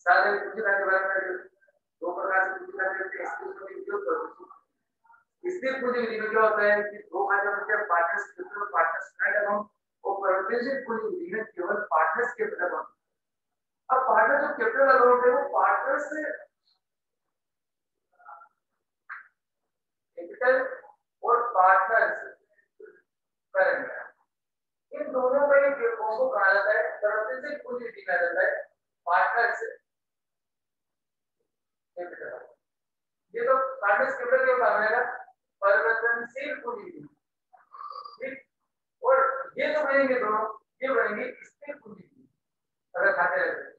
सारे पूछना के बारे दो प्रकार से करते हैं इसके उसमें उपयोग कर। स्थिर पूंजी विधि में क्या होता है कि दो खाते होते हैं पार्टनर्स के और पार्टनर्स करंट अकाउंट और परिवर्तनशील पूंजी विधि में केवल पार्टनर्स के अकाउंट अब पार्टनर जो कैपिटल अकाउंट है, वो पार्टनर्स से कैपिटल और पार्टनर्स करंट इन दोनों का एक कॉम्बो कहा जाता है परिवर्तनशील पूंजी विधि कहा जाता है पार्टनर्स कैपिटल पार्टनर्स कैपिटल के काम आएगा परिवर्तनशील पूंजी ठीक? और ये जो बनेंगे दोनों ये बनेंगे स्थिर पूंजी अगर खाते रहते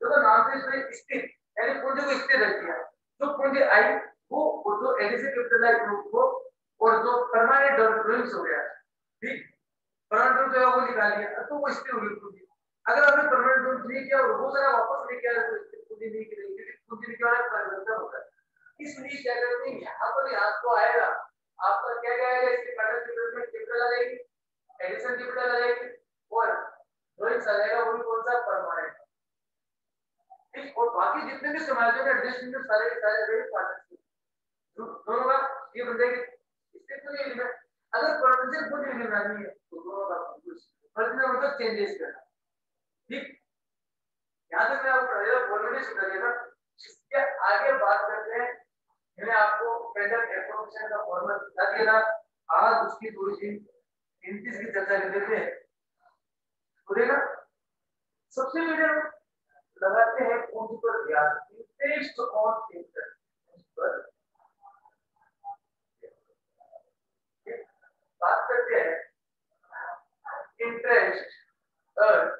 तो, तो नाम से इसमें स्थिर यानी पूंजी को स्थिर रख दिया। जो पूंजी आई वो जो एडिशन कैपिटल आई ग्रुप को और जो परमानेंट ड्राइंग्स हो गया। ठीक? परमानेंट जो है वो निकाल लिया तो वो स्थिर होगी पूंजी अगर आपने परमानेंट ड्राइंग नहीं किया और वो सारा वापस लेके आया तो स्थिर पूंजी नहीं करेगी पूंजी निकल रहा है परिवर्तन होता है। इसलिए क्या करते हैं यहाँ पर यहाँ तो आएगा। आपका क्या आएगा इसके पैटर्न कैपिटल में कैपिटल आ जाएगी एडिशन कैपिटल आ जाएगी और ड्राइंग्स आ जाएगा वो भी कौन सा परमानेंट और बाकी जितने भी समाज में एडजस्टमेंट सारे के सारे रेट पार्टनर दोनों का ये बन जाएगी इससे कोई एलिमेंट अगर कोई एलिमेंट नहीं है तो दोनों का परिवर्तन मतलब चेंजेस करना। ठीक? यहाँ तक मैं आपको बोलने नहीं सुनाइएगा इसके आगे बात करते हैं मैंने आपको पेंडल एप्रोक्सीमेशन का फॉर्मूला बता दिया था। आज उसकी थोड़ी सी इनतीस की चर्चा कर लेते हैं। बोलेगा? सबसे पहले हम लगाते हैं पूंजी पर ब्याज इंटरेस्ट ऑन इंटरेस्ट पर बात करते हैं। इंटरेस्ट अर्न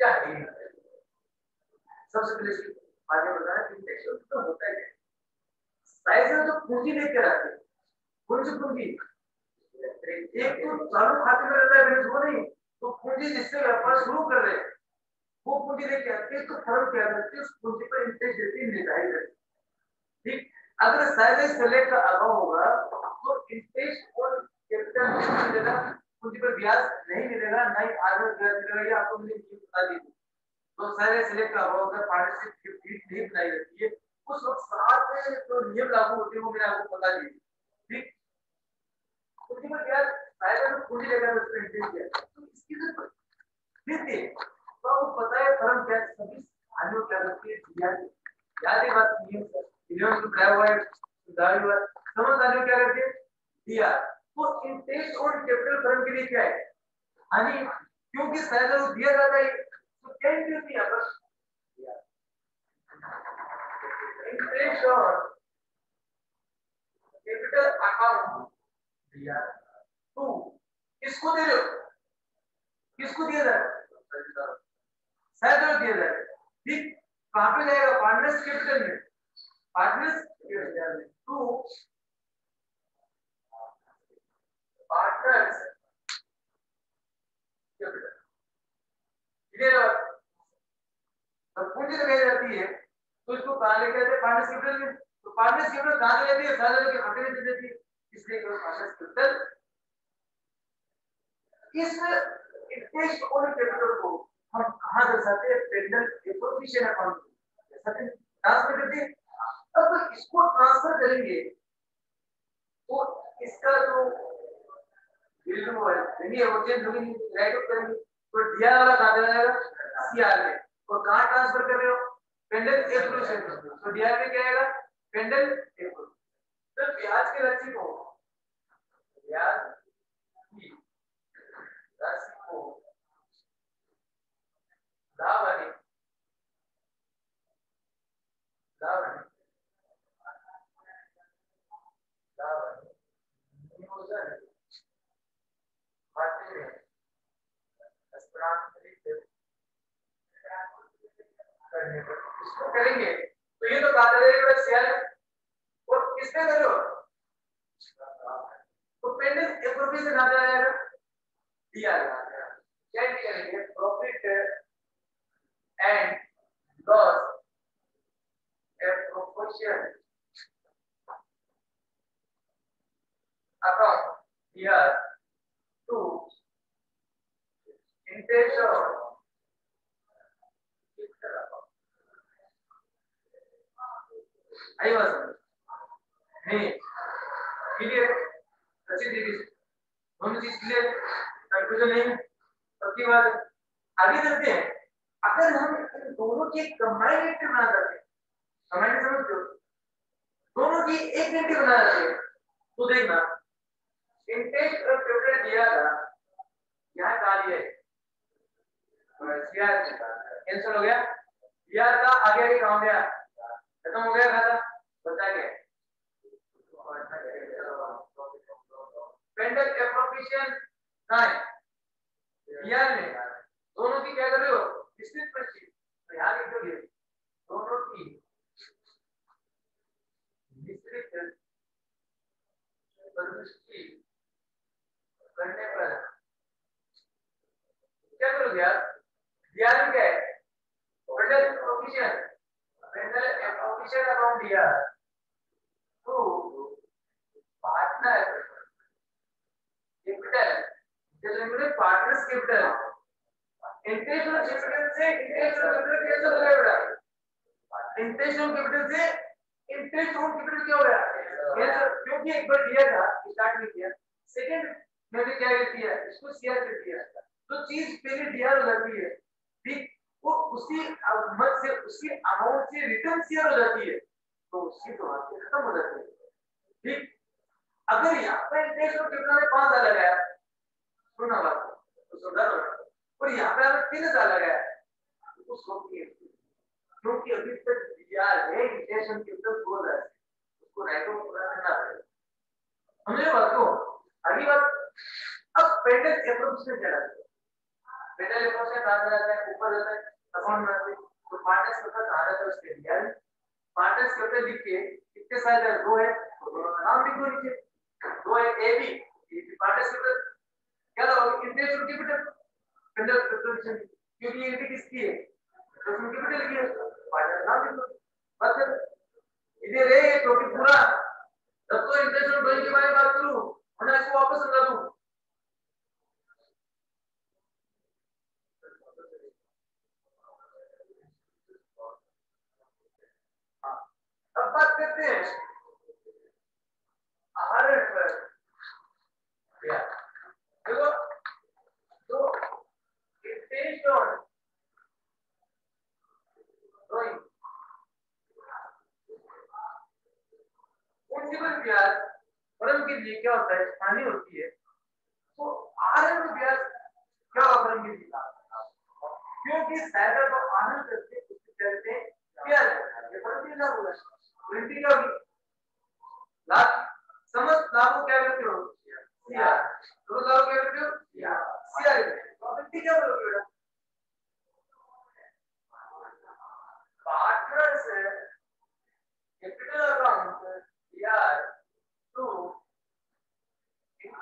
क्या है सबसे पहले आगे बताया कि इंटरेस्ट तो होता है साइज़ में जो पूंजी लेकर आते हैं। सी पूंजी। एक तो चालू खाते में रहता है बैलेंस वो नहीं तो पूंजी जिससे व्यापार शुरू कर रहे हैं, वो पूंजी लेके आते हैं तो फर्म क्या करती है, उस पूंजी पर इंटरेस्ट देती है, निर्धारित ठीक? अगर साइज़ सेलेक्ट का अभाव होगा तो इंटरेस्ट और कैपिटल मिलेगा, पूंजी पर ब्याज नहीं मिलेगा, ना ही आगे ब्याज मिलेगा, ये आपको मैंने बता दी तो साइज़ सेलेक्ट का अभाव होगा पार्टनरशिप की नहीं बनाई जाती है। उस वक्त साथ में जो नियम लागू होते हैं, वो मैंने आपको बता दी ठीक? पूंजी पर ब्याज साइज़ में पूंजी लेकर उस पर इंटरेस्ट दिया तो इसकी ज़रूरत देखिए तो आपको पता है फर्म क्या सभी हानियों क्या करती है ब्याज याद है बात नहीं है इलेवन टू ड्राइव हुआ है, सुधार हुआ समझ आ क्या करते हैं? दिया। तो इंटरेस्ट और कैपिटल फर्म के लिए क्या है? हानि क्योंकि शायद दिया जाता है तो क्या इंटरेस्ट नहीं आता इंटरेस्ट और कैपिटल अकाउंट दिया किसको दे रहे हो किसको दिया जाए शायद दिया जाए ठीक कहाँ पे जाएगा पार्टनर्स कैपिटल में partners. two partners क्लियर पूंजी लगाई जाती है तो इसको कहाँ लेके जाते हैं पार्टनर्स में तो पार्टनर्स कैपिटल कहाँ लेती है सारे लोग में दे देती है, इसलिए पार्टनर्स इस इंटरेस्ट ऑन कैपिटल को हम कहाँ दर्शाते हैं? पेंडल एप्रोप्रिएशन अकाउंट जैसा कि ट्रांसफ़र करते हैं। अब इसको ट्रांसफ़र करेंगे तो इसका जो बिल्ड वो है वो चेंज होगी राइट अप करेंगे। तो दिया वाला कहाँ चला जाएगा सीआर में और कहाँ ट्रांसफ़र कर रहे हो? पेंडल एप्रोसेशन तो डीआर में क्या आएगा? पेंडल एप्रोसेशन तो ब्याज के राशि को, ब्याज की राशि को लाभ है लाभ है करेंगे। तो ये तो कहा जाएगा शेयर और करो? तो एप्रोप्रिएट से कहा जाएगा चेक करेंगे प्रॉफिट एंड लॉस आई नहीं क्लियर अच्छी तरीके दोनों चीज़ क्लियर कंफ्यूजन नहीं सबकी बात आगे चलते हैं अगर हम दोनों की कंबाइंड एंट्री बना सकते हैं समझते हो दोनों की एक एंट्री बना सकते हैं तो देखना इंटेक और प्रिपेयर दिया था यहाँ डालिए कैंसिल हो गया दिया था आगे आगे काम गया खत्म हो गया खाता बचा गया पेंडल एप्रोप्रिएशन नाइन दोनों की क्या कर रहे हो? तो यहाँ दोनों की करने पर क्या करोगे यार? क्या है? P and L appropriation P and L appropriation दिया। कैपिटल जैसे मैंने partners capital interest on capital से ऑन कैपिटल कैसे हो गया ऑन कैपिटल से ऑन कैपिटल क्या हो गया कैसे क्योंकि एक बार दिया था स्टार्ट में किया सेकंड मैंने क्या किया इसको शेयर कर दिया तो चीज़ पहले डीआर हो। जाती है ठीक वो उसी मत से उसी अमाउंट से रिटर्न शेयर हो जाती है। तो उसकी तो खत्म हो जाती है। ठीक? अगर यहाँ पे इंटरेस्ट और कैपिटल में पाँच हज़ार लगाया। सुना बात। तो सुधार और यहाँ पे अगर तीन हज़ार लगाया तो उसको क्योंकि अभी तक डीआर है इंटरेस्ट और कैपिटल दो हज़ार उसको ऑफ़ पूरा करना पड़ेगा। समझे बात को? अगली बात, अब पेटेंट अप्रोच में चला पेटेंट अप्रोच में कहा जाता है? ऊपर जाता है अकाउंट बनाते तो पार्टनर्स का कहा जाता है? उसके लिए पार्टनर्स कैपिटल लिख के साइज़ है दो है नाम लिख दो नीचे। दो है ए बी ये पार्टनर्स कैपिटल क्या लगाओगे इंटरेस्ट और कैपिटल पेंडल कैपिटल क्योंकि ये भी किसकी है? तो उसमें कैपिटल लिखिए पार्टनर नाम लिख दो। बस इधर है ये टॉपिक पूरा। तब तो इंटरेस्ट और ड्राइंग के बारे में बात करूँ वरना इसको वापस समझा दूँ। अब बात करते हैं आहार पर देखो तो टेस्ट ऑन ड्राइंग प्रिंसिपल ब्याज फर्म के लिए क्या होता है हानि होती है तो आरंभ ब्याज क्या होगा फर्म के लिए क्योंकि सहायता को आनंद करते उसके चलते ब्याज ये फर्म के लिए बोला ट्वेंटी का भी लाभ समझ लाभ क्या करते हो सीआर दो लाभ क्या करते हो सीआर ट्वेंटी क्या बोलोगे बेटा partners capital account CR to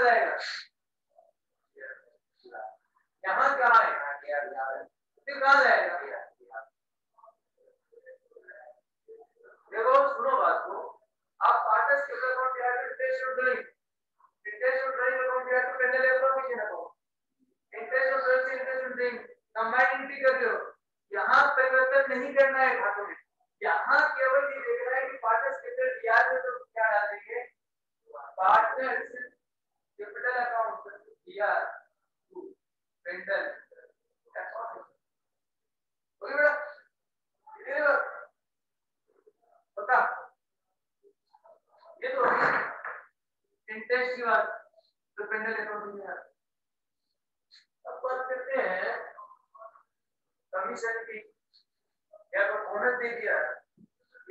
चला जाएगा। यहाँ क्या है? फिर कहाँ जाएगा देखो सुनो बात को आप पार्टनर्स के अकाउंट या इंटरेस्ट और ड्राइंग इंटरेस्ट और ड्राइंग अकाउंट या तो पहले ले लो पीछे ना इंटरेस्ट और ड्राइंग से इंटरेस्ट और ड्राइंग कंबाइंड एंट्री कर रहे हो यहाँ परिवर्तन नहीं करना है खातों में यहाँ केवल ये देख रहा है कि पार्टनर्स के अंदर ब्याज में तो क्या डाल देंगे पार्टनर्स कैपिटल अकाउंट या पेंडल ओके बेटा ये पता ये तो इंटरेस्ट की बात तो पेंडल अकाउंट में अब बात करते हैं कमीशन की या तो दे दिया,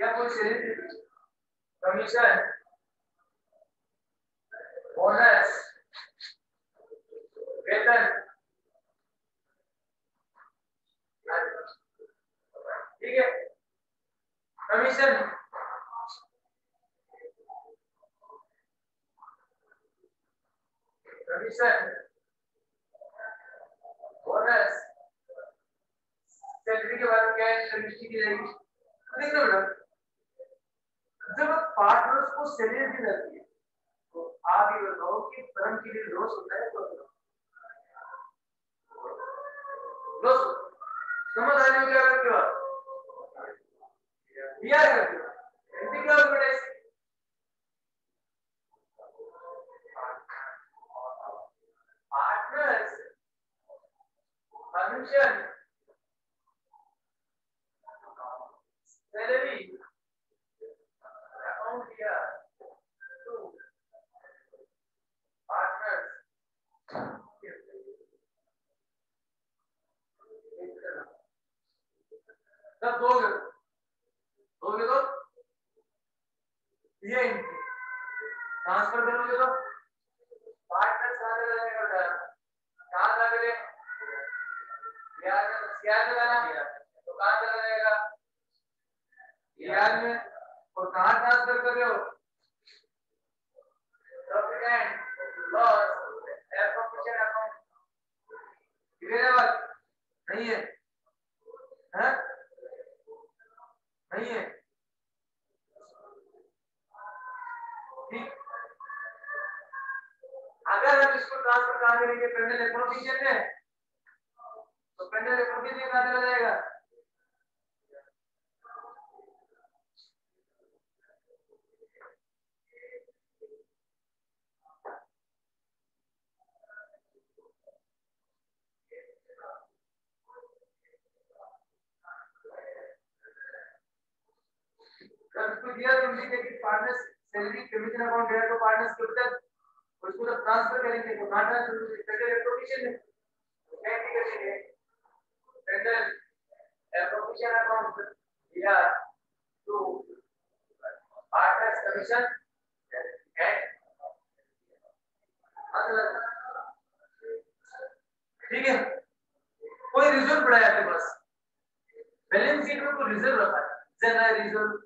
या कोई दी कमीशन बोनस वेतन ठीक है? कमीशन कमीशन बोनस सैलरी के बाद क्या है सर्विस की जाएगी नहीं तो बेटा जब पार्टनर्स को सैलरी दी जाती है तो आप ये बताओ कि फर्म के लिए लॉस होता है तो लॉस समझ आ रही हो क्या करते हो करते हो एंटी क्या होगा बेटा partners function salary account here to partners जब दोगे दोगे तो ये ट्रांसफ़र करोगे तो पार्टनर कहाँ लगाएगा बेटा कहाँ लगे यार यार लगाना तो कहाँ लगाएगा याद में और कहाँ ट्रांसफ़र कर रहे हो profit and loss appropriation account clear है बात नहीं है हैं? नहीं है। ठीक। अगर हम इसको ट्रांसफ़र करा करेंगे पेंडल एप्रोप्रिएशन में तो पेंडल एप्रोप्रिएशन कहा चला जाएगा? जब इसको दिया तो लिख कि partners salary commission account to तो पार्टनर्स कैपिटल उसको जब ट्रांसफ़र करेंगे तो ना ट्रांसफ़र पेंडल एप्रोप्रिएशन में क्या करेंगे P and L appropriation account या टू पार्टनर्स कमीशन एंड ठीक है कोई रिज़र्व पड़ा है आपके पास बैलेंस शीट में कोई रिज़र्व रखा है जरा रिज़र्व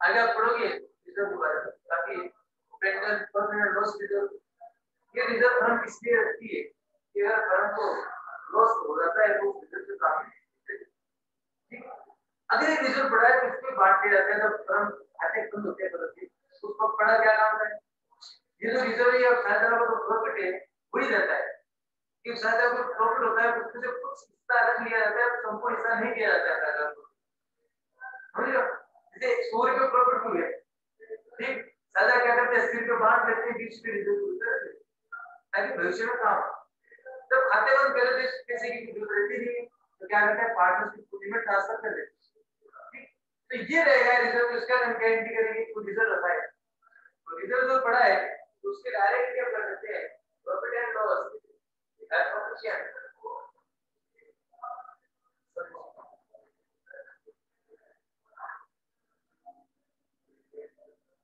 आगे आप पढ़ोगे रिज़र्व के बारे में ताकि P and L permanent loss reserve ये रिज़र्व फर्म इसलिए रखती है कि अगर फर्म को लॉस हो जाता है तो रिज़र्व से काम ठीक अगर एक रिज़र्व पड़ा है तो इसको बांट दिया जाता है जब फर्म खाते बंद होते हैं बदलते उसको पड़ा क्या काम है ये जो रिज़र्व है शायद का जो प्रॉफिट है वही रहता है कि शायद अगर प्रॉफिट होता है उसमें से कुछ हिस्सा रख लिया जाता है संपूर्ण हिस्सा नहीं दिया जाता है शायद को समझ लो जैसे सौ रुपये प्रॉफिट हुए ठीक सादा क्या करते हैं अस्सी रुपये बांट लेते हैं बीस रुपये रिज़र्व करते ताकि भविष्य में काम जब खाते बंद करे तो पैसे की ज़रूरत रहती नहीं तो क्या करते हैं पार्टनर्स की पूंजी में ट्रांसफ़र कर देते हैं तो ये रहेगा रिज़र्व इसका हम गारंटी करेंगे कोई रिज़र्व रखा है। तो रिज़र्व जो पड़ा है तो उसके डायरेक्ट क्या कर सकते हैं? Profit and loss appropriation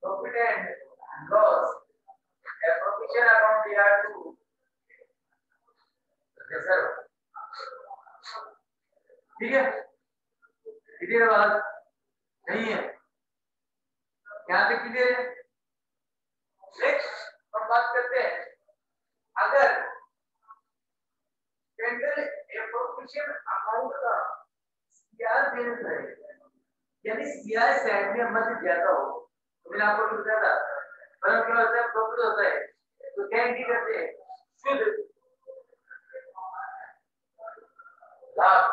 profit and loss appropriation account they are to reserve ठीक है? क्लियर बात नहीं है। यहाँ तक क्लियर है नेक्स्ट हम बात करते हैं। अगर टेंडर एप्रोप्रिएशन अकाउंट का सीआर बैलेंस है यानी सीआई साइड में मध्य ज़्यादा हो तो मैंने आपको बताया था। परम क्या होता है प्रॉफिट होता है। तो क्या इंडी करते हैं शुद्ध लाभ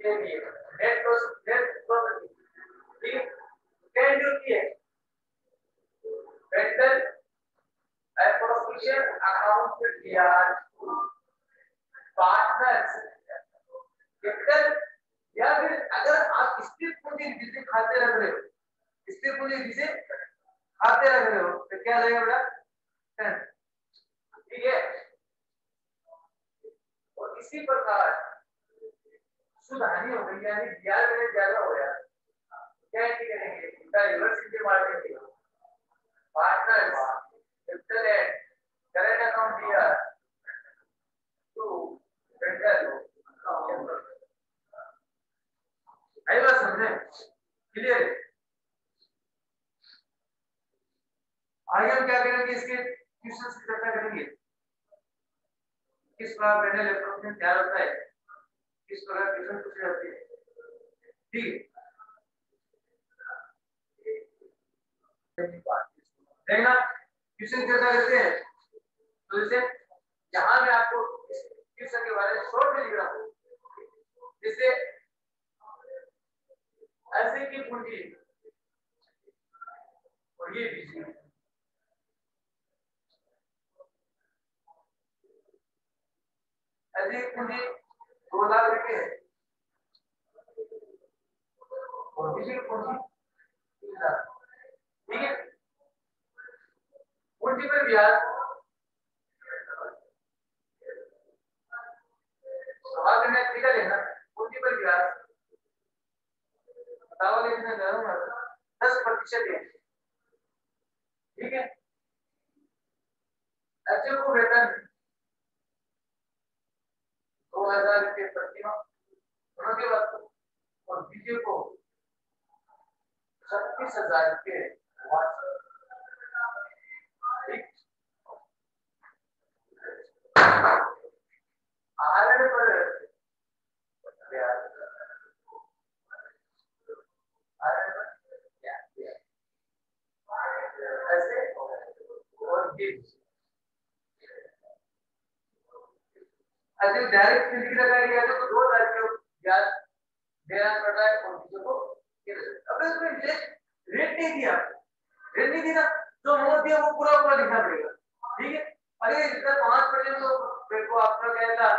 के लिए नेट प्रॉफिट नेट प्रॉफिट ठीक है क्या इंडी होती है बेटर एप्रोप्रिएशन अकाउंट ब्याज पार्टनर्स कैपिटल या फिर अगर आप स्थिर पूंजी जिसे खाते रख रहे हो स्थिर पूंजी जिसे खाते रख रहे हो तो क्या लगेगा बेटा ठीक है और इसी प्रकार शुद्ध हानि हो गई यानी ब्याज में ज़्यादा हो गया क्या करेंगे इसका रिवर्स इंटर मार देंगे partners capital and current account here to rental आई बात समझे क्लियर आगे हम क्या करेंगे? इसके क्वेश्चंस की चर्चा करेंगे। किस प्रकार पैनल अप्रोच में क्या होता है? किस प्रकार क्वेश्चन पूछे जाते हैं? ठीक। है देखना क्वेश्चन चर्चा करते हैं। तो जैसे यहाँ मैं आपको क्वेश्चन के बारे में शॉर्ट में लिख रहा हूँ। जिससे ऐसे की पूंजी और ये बीसी ऐसी पूंजी दो लाख रुपए है और बीसी पूंजी तीन ठीक है। पूंजी पर ब्याज सवाल करने निकल है ना पूंजी पर ब्याज बताओ लेकिन दस प्रतिशत है ठीक है एचए को वेतन दो हज़ार रुपये प्रति माह दोनों के बाद और बीजे को छत्तीस हज़ार रुपये आहरण पर ब्याज आहरण पर ब्याज ऐसे ये अगर डायरेक्ट फिजिक लगाया गया तो दो हज़ार के ब्याज देना पड़ रहा है और दूसरे को अब इसमें ये रेट नहीं दिया। रेट नहीं दिया, जो अमाउंट दिया वो पूरा पूरा लिखना पड़ेगा। ठीक है? अरे इसका पाँच परसेंट तो मेरे को आपका क्या था?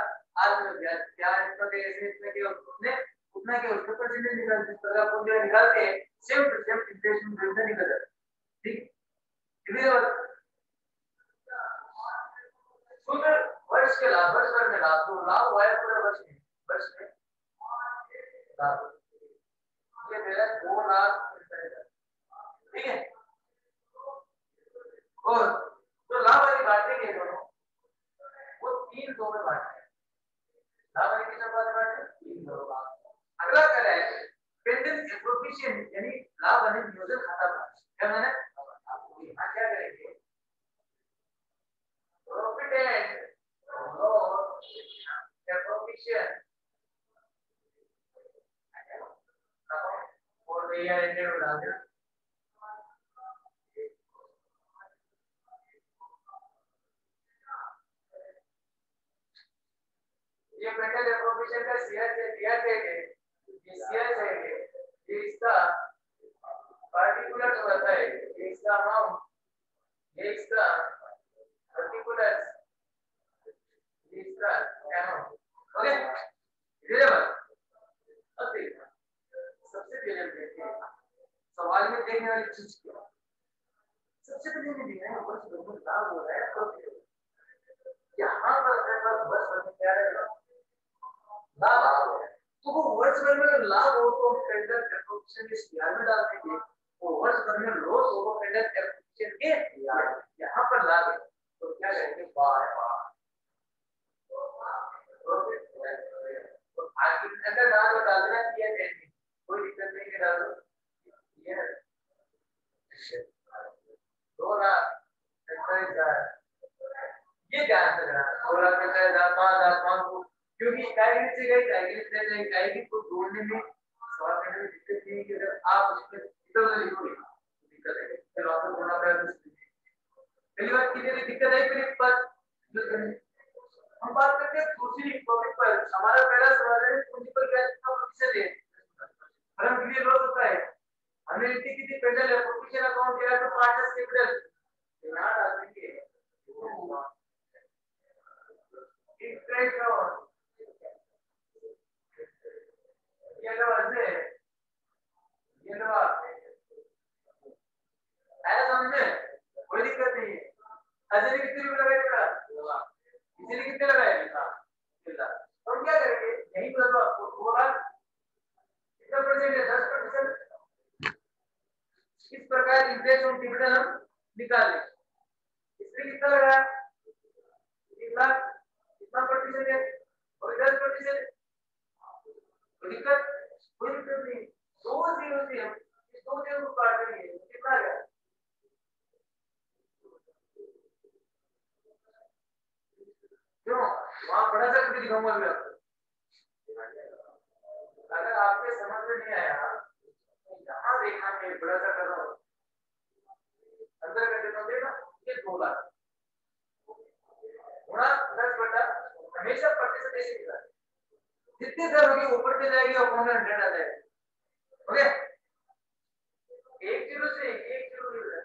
आज में ब्याज क्या इतना के ऐसे इतने के उसने? उतना के उसका परसेंटेज निकाल जिस तरह को जो निकाल के सेम टू सेम इंफ्लेशन में निकल जाता ठीक? क्लियर? शुद्ध वर्ष के लाभ वर्ष भर में लाभ तो लाभ हुआ है पूरे वर्ष में वर्ष में। ये मेरा दो लाख ठीक है? और जो लाभ वाली बांटेंगे दोनों वो तीन दो में बांटते हैं। लाभ वाली किस बात बांटते तीन दो अगला क्या है पेंडेंट एप्रोप्रिएशन यानी लाभ वाली नियोजन खाता ब्रांच क्या मैंने? आपको क्या करेंगे? एप्रोप्रिएशन और the other ये मेटल एप्रोप्रिएशन का शेयर से दिया जाएगा ये शेयर है ये इसका पार्टिकुलर होता है ये इसका अमाउंट ये इसका पर्टिकुलर ये इसका अमाउंट तो वो वर्ष भर में लाभ हो ब्याज में डाल देंगे वो वर्ष भर में के यहाँ पर लाभ है तो क्या करेंगे बाय बाय आगे अगर डाल तो डाल देना किया कहेंगे कोई दिक्कत नहीं है डाल दो ये दो लाख पैंतालीस हज़ार ये लाख क्योंकि से गई से को जोड़ने में करने में दिक्कत नहीं कि अगर आप उसमें इधर उधर है पहली बात कितनी दिक्कत आई फिर हम बात करते हैं टॉपिक पर हमारा पहला सवाल है पूंजी पर क्या कितना प्रतिशत है फर्म के लिए लॉस है हमने नीति की थी पेंडल है पोजीशन अकाउंट किया तो पार्टनर्स कैपिटल यहाँ डाल देंगे इंटरेस्ट और ये लो ऐसे ये लो ऐसा समझे कोई दिक्कत नहीं है ऐसे कितने रुपए लगाएगा इसलिए कितने लगाए तो हम क्या करेंगे यही तो आपको दो लाख कितना परसेंट है दस परसेंट इस प्रकार इंटरेस्ट ऑन डिविडेंड हम निकाल लें इसमें कितना लगा एक लाख कितना प्रतिशत है और दस प्रतिशत तो दिक्कत कोई दिक्कत नहीं दो ज़ीरो से हम इस दो ज़ीरो को काट देंगे कितना आ गया क्यों वहाँ बड़ा सा कुछ दिखाऊँगा मैं आपको अगर आपके समझ में नहीं आया तो यहाँ देखना मैं बड़ा सा कर रहा हूँ अंदर कर देता हूँ देखना ये दो लाख गुणा दस बटा हमेशा प्रतिशत ऐसे निकला जितनी दर होगी ऊपर से जाएगी और कौन हंड्रेड आ जाएगा ओके एक ज़ीरो से एक ज़ीरो मिल रहा है।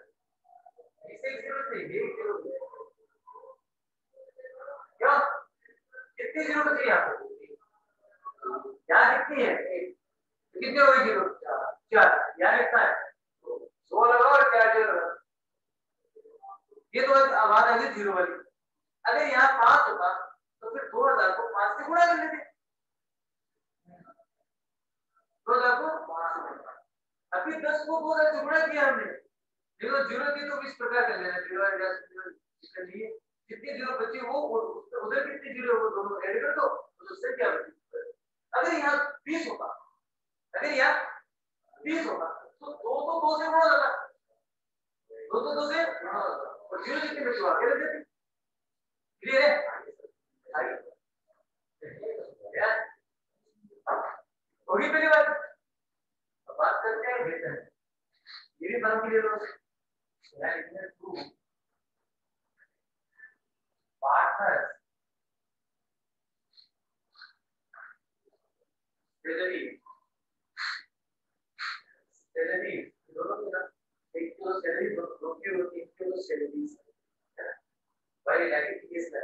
इसे ज़ीरो से एक ज़ीरो क्यों? कितनी ज़ीरो बची आपको? यहाँ कितनी है। कितनी हो गई ज़ीरो? चार। यहाँ कितना है। दो लगा और चार ज़ीरो ये तो आवाज़ आ गई ज़ीरो वाली। अगर यहाँ पाँच होता फिर दो हज़ार को पाँच से गुणा कर लेते दो हज़ार को पाँच अभी दस को दो हज़ार से गुणा किया हमने। ज़ीरो ज़ीरो की तो इस प्रकार कर लेना। ज़ीरो कर लिए जितनी ज़ीरो बची वो उधर कितनी ज़ीरो वो दोनों ऐड कर दो तो उससे क्या बची अगर यहाँ बीस होगा, अगर यहाँ बीस होगा तो दो तो दो से गुणा होगा। दो तो दो से और ज़ीरो जितनी बची आगे रख देते क्लियर है? होगी पहली बात? अब बात करते हैं वेतन ये भी फर्म के लिए टू partners salary salary दोनों की ना, एक तो सैलरी दो होती है तो सैलरी भाई लाइक केस है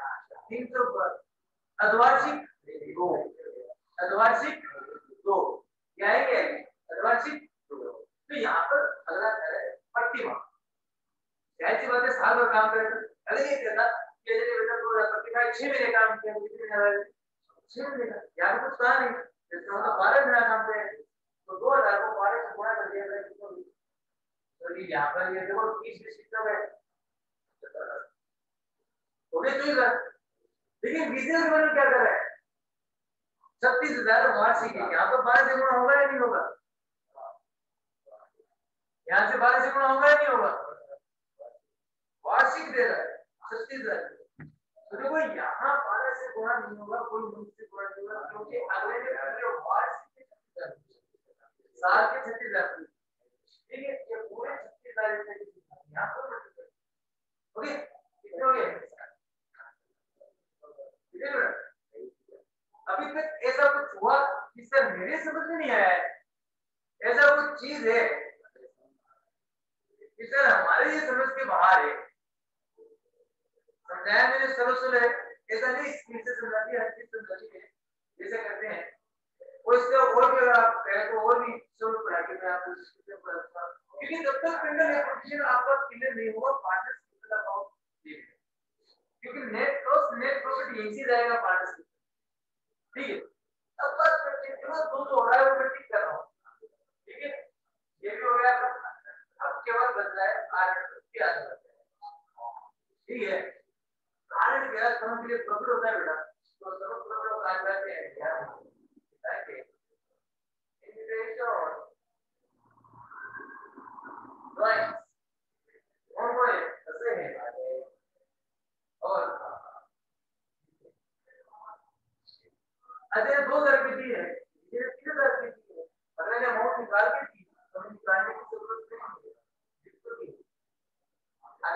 पर अधवार्षिक दो अधवार्षिक दो क्या है क्या है दो तो यहाँ पर अगला है प्रतिमा ऐसी बात है, साल भर काम करेगा अगर ये कहता, कि यदि बेटा दो हज़ार प्रतिमा छह महीने काम किया, कितने महीने छह महीने का कुछ कहा नहीं। जैसे मतलब बारह महीना काम करे तो दो हज़ार को बारह से गुणा कर दिया जाए तो यहाँ पर ये देखो, तीस बीस कितना है तो भी तो लेकिन बिज़नेस मैन क्या कर रहा है? छत्तीस हज़ार वार्षिक है यहाँ पर बारह से गुणा होगा या नहीं होगा? यहाँ से बारह से गुणा होगा या नहीं होगा? वार्षिक दे रहा है छत्तीस हज़ार तो देखो, यहाँ बारह से गुणा नहीं होगा, कोई मुझ से गुणा नहीं होगा, क्योंकि अगले में अगले वार्षिक साल के छत्तीस हज़ार। ठीक है, ये पूरे छत्तीस हज़ार यहाँ पर ओके कितने हो गए। अभी तक ऐसा कुछ हुआ सर मेरे समझ में नहीं आया है। ऐसा कुछ चीज़ है सर हमारे ये समझ के बाहर है। समझाया मैंने है। ऐसा नहीं से हर चीज़ है। जैसे करते हैं वो इसका और भी अगर आप तो और भी पढ़ा के मैं आपको क्योंकि जब तक आपका क्लियर नहीं का अकाउंट क्योंकि नेट क्रॉस नेट प्रॉफिट ठीक है? अब बात करते हैं हो रहा है, वो ठीक कर रहा हूँ। ठीक है? ये भी हो गया। अब केवल बच रहा है। ठीक है? के प्रॉफिट होता है बेटा।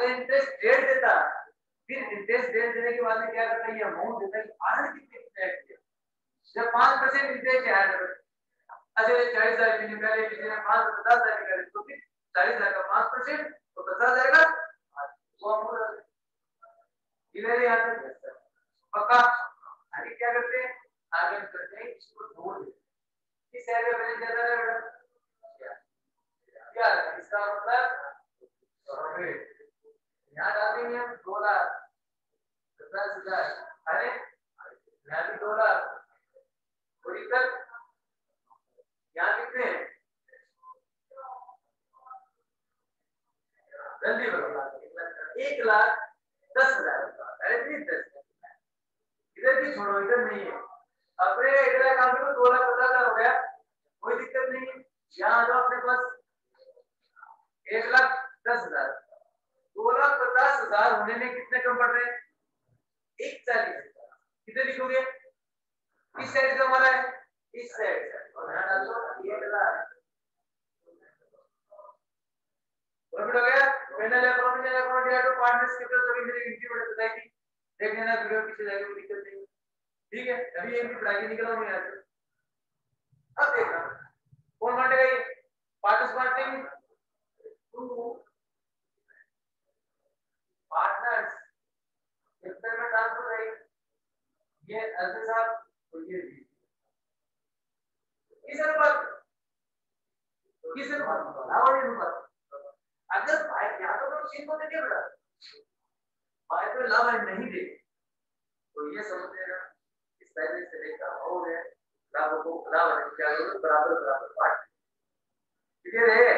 अगर इंटरेस्ट डेढ़ देता। फिर इंटरेस्ट डेढ़ देने के बाद में क्या करता है ये अमाउंट देता है आठ कितने जब पाँच परसेंट इंटरेस्ट है अजय चालीस हज़ार की निकाले किसी ने पाँच पचास हज़ार निकाले तो फिर चालीस हज़ार का पाँच परसेंट तो पचास हज़ार का वो अमाउंट है यहाँ तक पक्का? आगे क्या करते हैं? आगे करते हैं, इसको जोड़ देते इस एरिया में ज़्यादा है बेटा क्या? इसका मतलब यहाँ डाल देंगे हम लाख। दस हज़ार। अरे यहाँ भी लाख। कोई दिक्कत यहाँ कितने जल्दी बताओ एक लाख दस हज़ार अरे प्लीज़ दस इधर भी छोड़ो, इधर नहीं है। अपने इधर काम करो दो लाख पचास हज़ार हो गया। कोई दिक्कत नहीं है। यहाँ आ जाओ अपने पास। एक लाख दस हज़ार। दो लाख पचास हज़ार होने में कितने कम पड़ रहे हैं? एक चालीस कितने लिखोगे? इस साइड से हमारा है। इस साइड प्रॉफिट तो पार्टनर्स नहीं। ठीक है? अभी पढ़ाई निकला हूँ यहाँ से। अब देखना। कौन बांटेगा ये? टू पार्टनर्स कितने में ट्रांसफ़र है ये ऐसे साहब तो ये किस अनुपात किस अनुपात ये अनुपात अगर भाई या तो मशीन को देखे बेटा भाई तो लाभ नहीं दे। तो ये समझ लेना इस पहले से लेकर हो। गए लाभ को लाभ क्या करो? बराबर बराबर बांट क्लियर है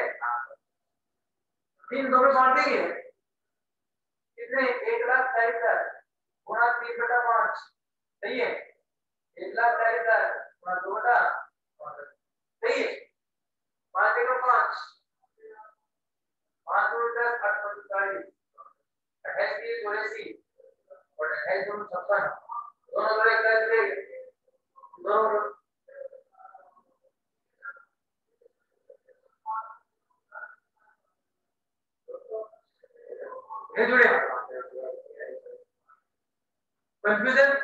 तीन दो में बांट देंगे कितने? एक लाख चालीस हज़ार गुणा तीन बटा पाँच। सही है एक लाख चालीस हज़ार गुणा दो बटा सही है पाँच एक पाँच पाँच दो दस आठ पाँच चालीस अट्ठाईस की चौरासी और अट्ठाईस दो छप्पन दोनों बड़े कर दे दोनों जुड़े कंफ्यूजन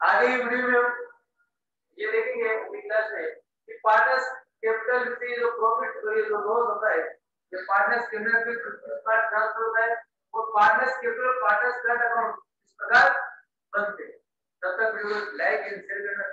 आगे की वीडियो में ये देखेंगे क्लास में कि पार्टनर्स कैपिटल से जो प्रॉफिट और ये जो लॉस होता है, ये पार्टनर्स कैपिटल के पार्ट ट्रांसफ़र होता है और partners capital partners current account इस प्रकार बनते हैं? तब तक वीडियो लाइक एंड शेयर करना।